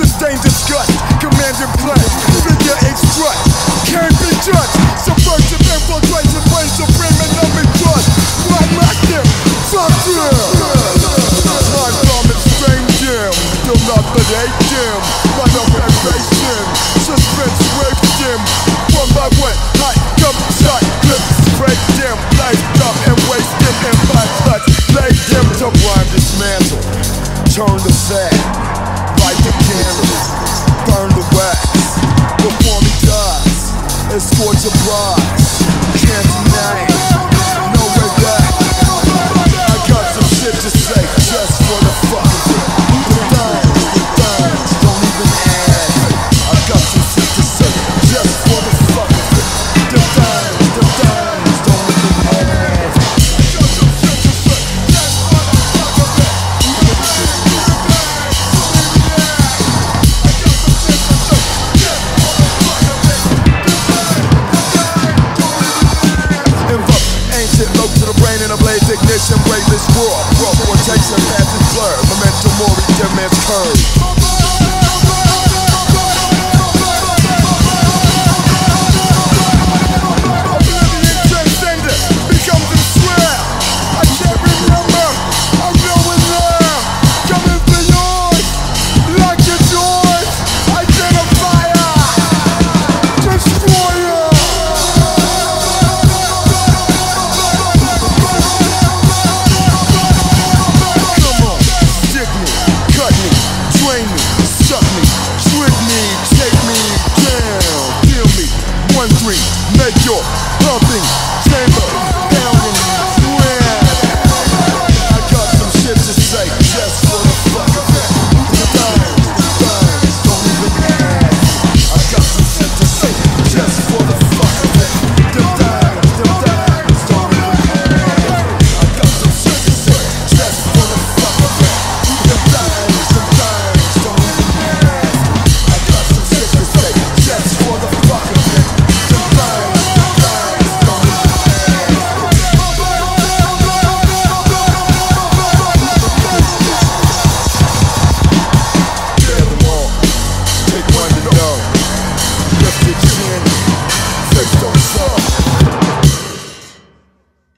sustain disgust, command and play, figure eight can't be judged, subversive infiltration, reign supreme and I'm in trust, why not them, fuck them, my bomb is strange him, do not but hate him, my love and face suspense rapes him, one by one, hot raw, raw, raw, temptation passes blur. Memento mori demands curve. Make your pumping